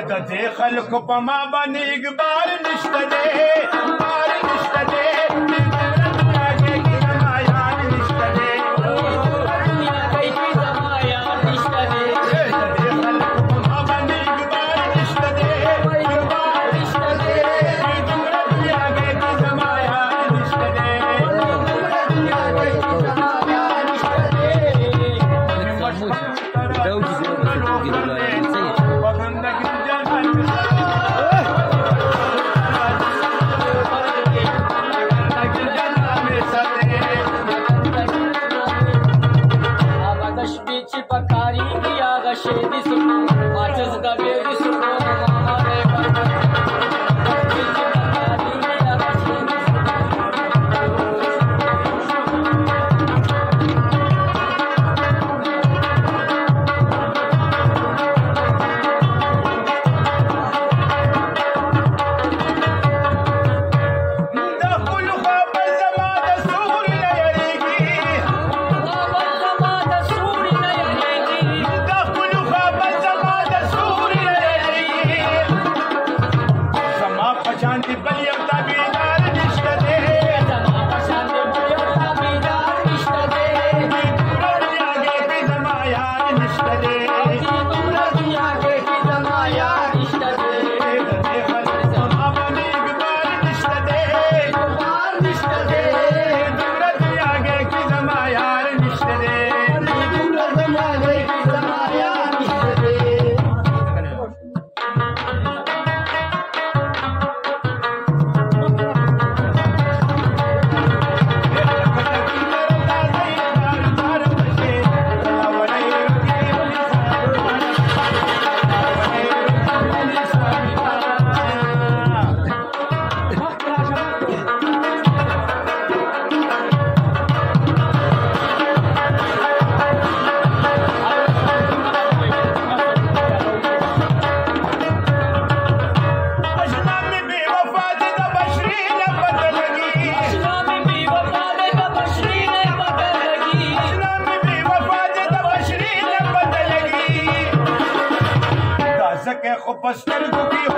د دې خلکو په ما باندې اقبال نشته دی اقبال نشته دی चिपकारी के खुपस्तर दुखी